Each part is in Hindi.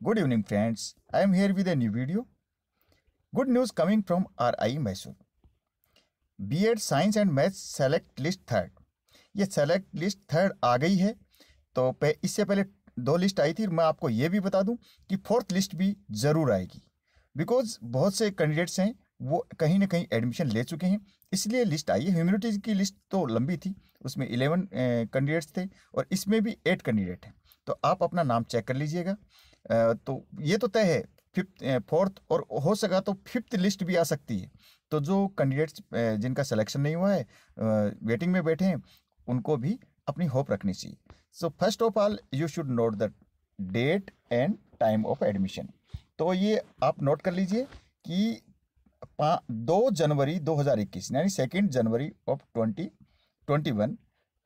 Good evening, friends. I am here with a new video. Good news coming from RI Mysore. B.Ed science and maths select list third ये सेलेक्ट लिस्ट थर्ड आ गई है। तो पे, इससे पहले दो लिस्ट आई थी। मैं आपको ये भी बता दूँ कि फोर्थ लिस्ट भी ज़रूर आएगी। बिकॉज़ बहुत से कैंडिडेट्स हैं वो कहीं ना कहीं एडमिशन ले चुके हैं। इसलिए लिस्ट आई है। ह्यूमिनिटीज़ की लिस्ट तो लंबी थी। उसमें इलेवन कैंडिडेट्स थे और इसमें भी एट कैंडिडेट हैं। तो आप अपना नाम चेक कर लीजिएगा। तो ये तो तय है फिफ्थ फोर्थ और हो सका तो फिफ्थ लिस्ट भी आ सकती है। तो जो कैंडिडेट्स जिनका सिलेक्शन नहीं हुआ है वेटिंग में बैठे हैं, उनको भी अपनी होप रखनी चाहिए। So first of all you should note the date and time of admission तो ये आप नोट कर लीजिए कि दो जनवरी 2021 यानी second January of twenty twenty one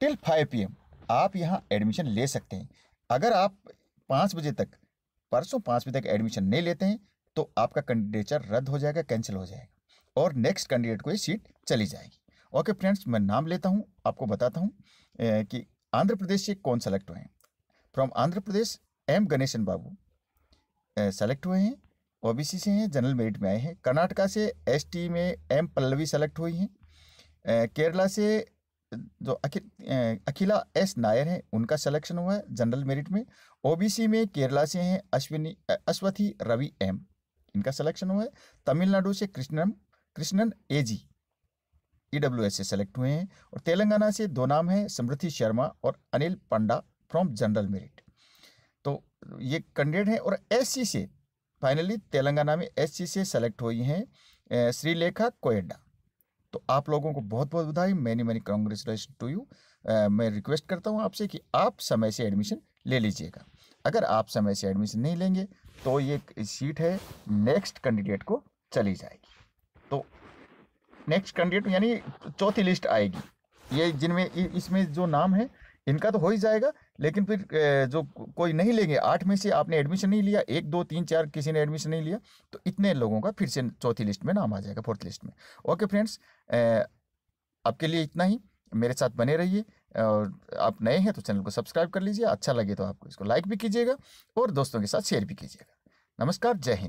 till five P आप यहाँ एडमिशन ले सकते हैं। अगर आप पाँच बजे तक परसों पाँच बजे तक एडमिशन नहीं लेते हैं तो आपका कैंडिडेचर रद्द हो जाएगा कैंसिल हो जाएगा। और नेक्स्ट कैंडिडेट को ये सीट चली जाएगी। ओके फ्रेंड्स मैं नाम लेता हूँ, आपको बताता हूँ कि आंध्र प्रदेश से कौन सेलेक्ट हुए हैं। From Andhra Pradesh M Ganesan Babu select हुए हैं ओबीसी से हैं जनरल मेरिट में आए हैं। कर्नाटका से एसटी में एम पल्लवी सेलेक्ट हुई हैं केरला से जो अखिला एस नायर हैं, उनका सिलेक्शन हुआ है जनरल मेरिट में। ओबीसी में केरला से हैं अश्विनी अश्वथी रवि एम इनका सिलेक्शन हुआ है। तमिलनाडु से Krishnan Krishnan A G E W से सेलेक्ट हुए हैं। और तेलंगाना से दो नाम हैं, समृद्धि शर्मा और Anil Panda from general merit तो ये कैंडिडेट हैं और एससी से फाइनली तेलंगाना में एस से सेलेक्ट हुई हैं श्रीलेखा कोयडा। तो आप लोगों को बहुत बहुत बधाई। Many many congratulation to you मैं रिक्वेस्ट करता हूँ आपसे कि आप समय से एडमिशन ले लीजिएगा। अगर आप समय से एडमिशन नहीं लेंगे तो ये सीट है नेक्स्ट कैंडिडेट को चली जाएगी। तो नेक्स्ट कैंडिडेट यानी चौथी लिस्ट आएगी। ये जिनमें इसमें जो नाम है, इनका तो हो ही जाएगा। लेकिन फिर जो कोई नहीं लेंगे, आठ में से आपने एडमिशन नहीं लिया, एक, दो, तीन, चार किसी ने एडमिशन नहीं लिया तो इतने लोगों का फिर से चौथी लिस्ट में नाम आ जाएगा फोर्थ लिस्ट में। ओके फ्रेंड्स आपके लिए इतना ही। मेरे साथ बने रहिए और आप नए हैं तो चैनल को सब्सक्राइब कर लीजिए। अच्छा लगे तो आपको इसको लाइक भी कीजिएगा और दोस्तों के साथ शेयर भी कीजिएगा। नमस्कार, जय हिंद।